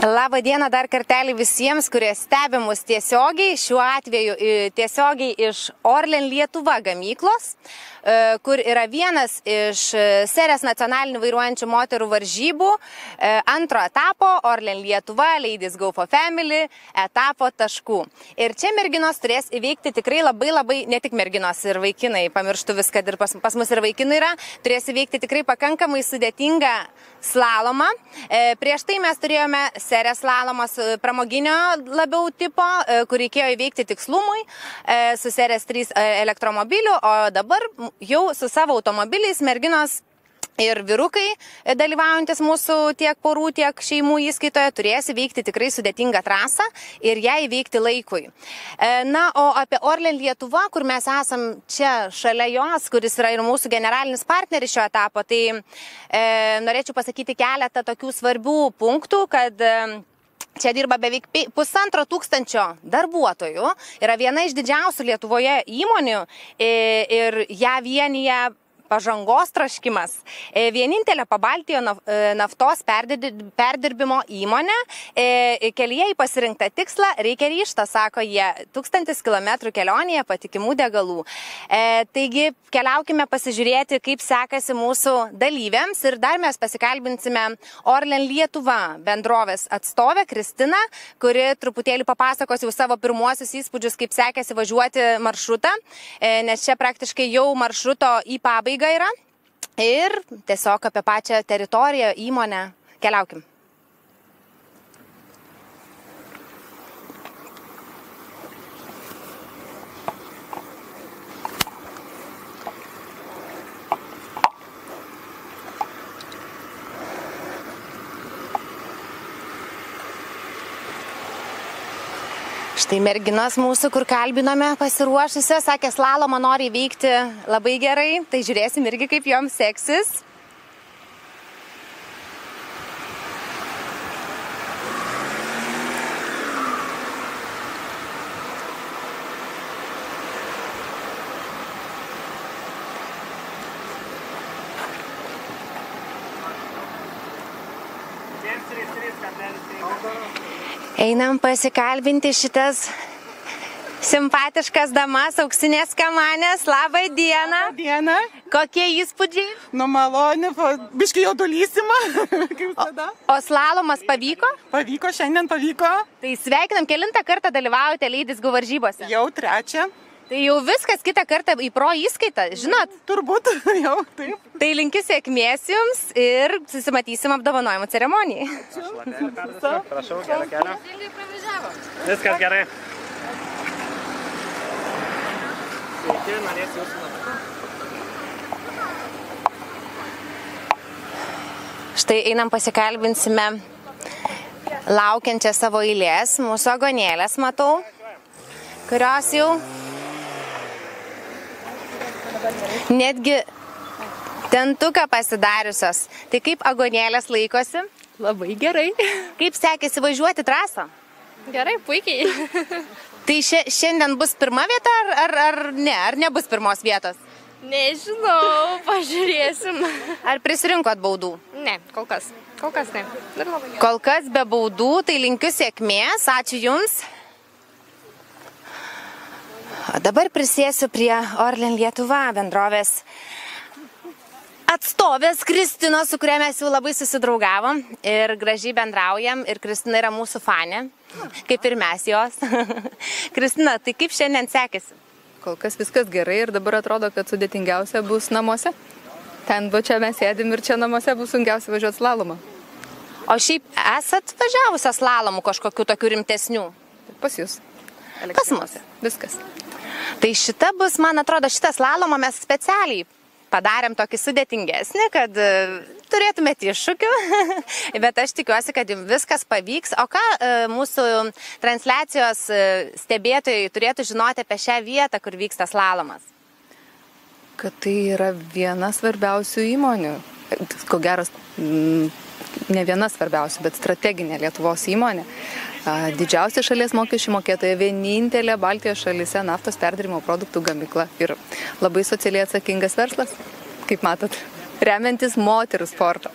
Labą dieną dar kartelį visiems, kurie stebi mus tiesiogiai, šiuo atveju i- tiesiogiai iš Orlen Lietuva gamyklos, e, kur yra vienas iš e, serės nacionalinių vairuojančių moterų varžybų e, antro etapo Orlen Lietuva Ladies Go for Family etapo taškų. Ir čia merginos turės įveikti tikrai labai labai, ne tik merginos ir vaikinai, pamirštu viską ir pas, pas mus ir vaikinai yra, turės įveikti tikrai pakankamai sudėtingą slalomą. E, prieš tai mes turėjome serės slalomas e, pramoginio labiau tipo, e, kur reikėjo įveikti tikslumui e, su serės 3 e, elektromobiliu, o dabar jau su savo automobiliais merginos Ir vyrukai dalyvaujantis mūsų tiek porų, tiek šeimų įskaitoje turės įveikti tikrai sudėtingą trasą ir ją įveikti laikui. E, Na, o apie Orlen Lietuvą, kur mes esam čia šalia jos, kuris yra ir mūsų generalinis partneris šio etapo, tai e, norėčiau pasakyti keletą tokių svarbių punktų, kad e, Čia dirba beveik pusantro tūkstančio darbuotojų, yra viena iš didžiausių Lietuvoje įmonių ir ją vienyje pažangos traškimas. E, Vienintelė pabaltijo e, naftos perdirbimo įmonė. E, Kelyje į pasirinktą tikslą reikia ryšto, sako jie, tūkstantis kilometrų kelionėje patikimų degalų. Taigi keliaukime pasižiūrėti, kaip sekasi mūsų dalyviams ir dar mes pasikalbinsime Orlen Lietuva bendrovės atstovę Kristiną, kuri truputėlį papasakos jau savo pirmuosius įspūdžius, kaip sekėsi važiuoti maršrutą, nes čia praktiškai jau maršruto į pabaigą yra. Ir tiesiog apie pačią teritoriją, įmonę. Keliaukim. Štai merginos mūsų, kur kalbinome pasiruošusios, sakė, slalomą nori įveikti labai gerai, tai žiūrėsim irgi, kaip joms seksis. Einam pasikalbinti šitas simpatiškas damas, auksinės kamanės. Labą dieną. Diena, Kokie įspūdžiai? nu maloni, biškai jaudulysima, kaip visada. O slalomas pavyko? Pavyko, šiandien pavyko, Tai sveikinam, kilintą kartą dalyvaujate Leidisgų varžybose. jau trečią, Tai jau viskas kitą kartą į pro įskaitą, žinot. turbūt jau taip. Tai linkiu sėkmės jums ir susimatysim apdovanojimų ceremonijai. Prašau, kelio kelio. Viskas gerai. Sveiki, norėsiu jūsų nuotraukų. Štai einam pasikalbinsime laukiančią savo eilės, mūsų agonėlės matau, kurios jau netgi tentuką pasidariusios. Tai kaip agonėlės laikosi? Labai gerai. Kaip sekėsi važiuoti trasą? Gerai, puikiai. Tai šia, šiandien bus pirma vieta ar, ar, ar ne? Ar nebus pirmos vietos? Nežinau, pažiūrėsim. Ar prisirinkot baudų? Ne, kol kas. Kol kas ne. Kol kas be baudų, tai linkiu sėkmės, ačiū Jums. O dabar prisėsiu prie Orlen Lietuva bendrovės atstovės Kristinos, su kuria mes jau labai susidraugavom ir gražiai bendraujam ir Kristina yra mūsų fanė, kaip ir mes jos. Kristina, tai kaip šiandien sekėsi? Kol kas viskas gerai ir dabar atrodo, kad sudėtingiausia bus namuose. Ten va čia mes sėdim ir čia namuose bus sunkiausia važiuoti slalomą. O šiaip esat važiavusios slalomų kažkokių tokių rimtesnių? Pas jūs. Pas mus. Viskas. Tai šita bus, man atrodo, šitą slalomą mes specialiai padarėm tokį sudėtingesnį, kad e, turėtumėte iššūkių, bet aš tikiuosi, kad jums viskas pavyks. O ką e, mūsų transliacijos e, stebėtojai turėtų žinoti apie šią vietą, kur vyksta slalomas? Kad tai yra viena svarbiausių įmonių. Ko geras, ne viena svarbiausių, bet strateginė Lietuvos įmonė. Didžiausia šalies mokesčių mokėtoja, vienintelė Baltijos šalyse naftos perdirimo produktų gamykla ir labai socialiai atsakingas verslas, kaip matot, remiantis moterų sportą.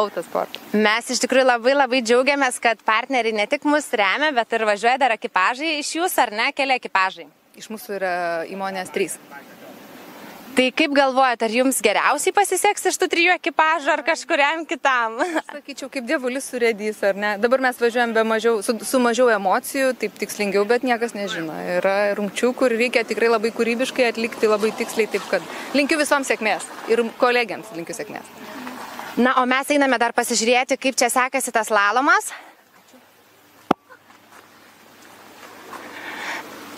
autosportu. Mes iš tikrųjų labai labai džiaugiamės, kad partneriai ne tik mus remia, bet ir važiuoja dar ekipažai iš jūsų, ar ne, keli ekipažai. Iš mūsų yra įmonės trys. Tai kaip galvojate, ar jums geriausiai pasiseks iš tų trijų ekipažų ar kažkuriam kitam? Sakyčiau, kaip dievulis surėdys, ar ne? Dabar mes važiuojam be mažiau, su, su mažiau emocijų, taip tikslingiau, bet niekas nežino. Yra rungčių, kur reikia tikrai labai kūrybiškai atlikti, labai tiksliai, taip kad linkiu visoms sėkmės ir kolegiams linkiu sėkmės. Na, o mes einame dar pasižiūrėti, kaip čia sekasi tas lalomas.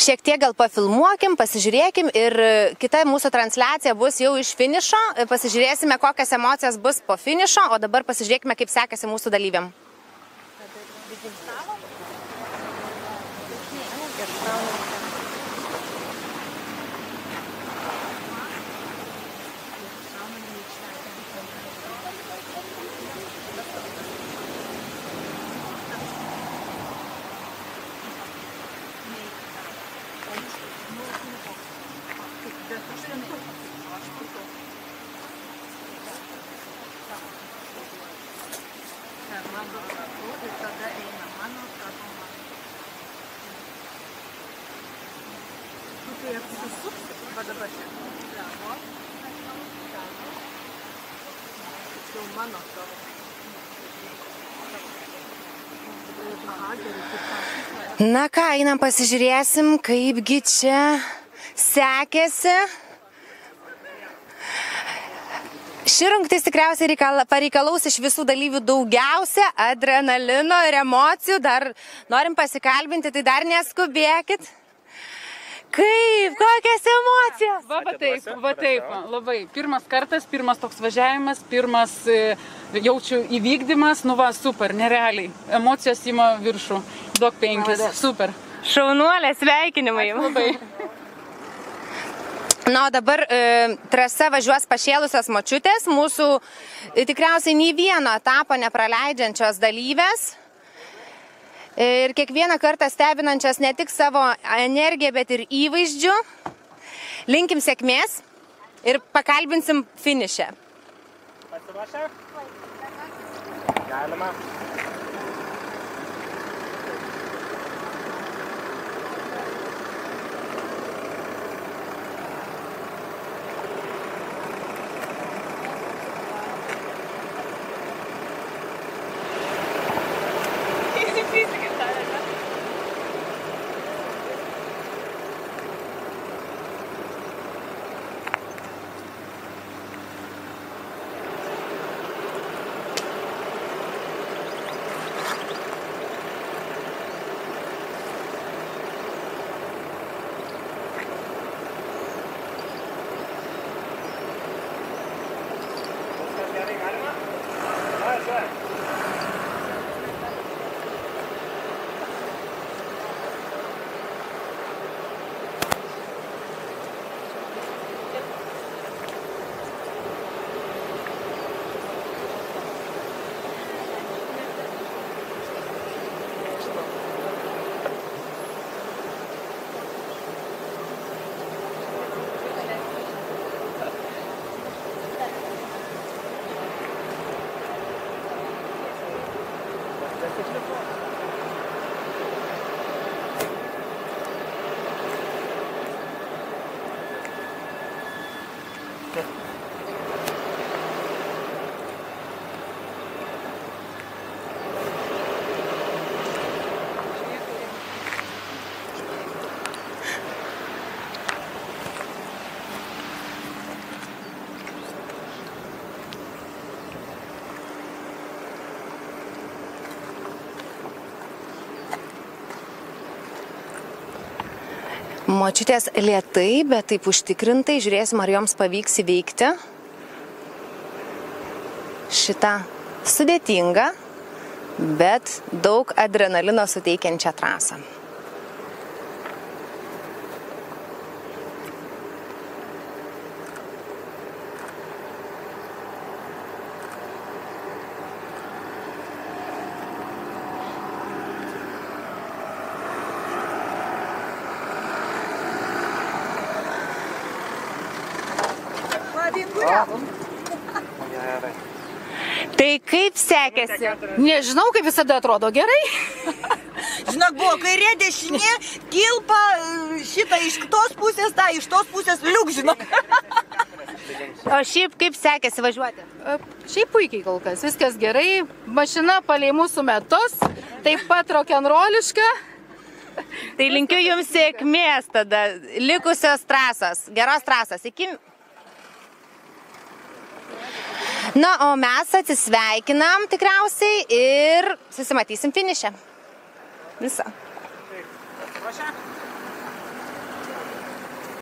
Šiek tiek gal pafilmuokim, pasižiūrėkim ir kita mūsų transliacija bus jau iš finišo. Pasižiūrėsime, kokias emocijas bus po finišo, o dabar pasižiūrėkime, kaip sekasi mūsų dalyviam. Na ką, einam pasižiūrėsim, kaipgi čia sekėsi. Ši rungtis tikriausiai reikala, pareikalaus iš visų dalyvių daugiausia adrenalino ir emocijų. Dar norim pasikalbinti, tai dar neskubėkit. Kaip, kokias emocijas? Va, va taip, va taip, labai. Pirmas kartas, pirmas toks važiavimas, pirmas e, jaučiu įvykdymas, nu va, super, nerealiai. Emocijos ima viršų. Duok penkis, super. Šaunuolė, sveikinimai. Labai. Na, o dabar e, trasa važiuos pašėlusios močiutės, mūsų e, tikriausiai nei vieno etapo nepraleidžiančios dalyvės. Ir kiekvieną kartą stebinančios ne tik savo energiją, bet ir įvaizdžių. Linkim sėkmės ir pakalbinsim finišę. Pasiruošę? Galima. Močiutės lietai, bet taip užtikrintai, žiūrėsim, ar joms pavyks įveikti šitą sudėtingą, bet daug adrenalino suteikiančią trasą. gavome. Gerai. Tai kaip sekėsi? Nežinau, kaip visada atrodo gerai. Žinok, buvo kairė, dešinė, kilpa, šitą iš tos pusės, tą iš tos pusės, liuk, žinok. O šiaip kaip sekėsi važiuoti? E, šiaip puikiai kol kas, viskas gerai. Mašina palei mūsų metus, taip pat rokenroliška. Tai linkiu jums sėkmės tada, likusios trasos, geros trasos. Iki Na, o mes atsisveikinam tikriausiai ir susimatysim finišę. Visą. Pasiruošę?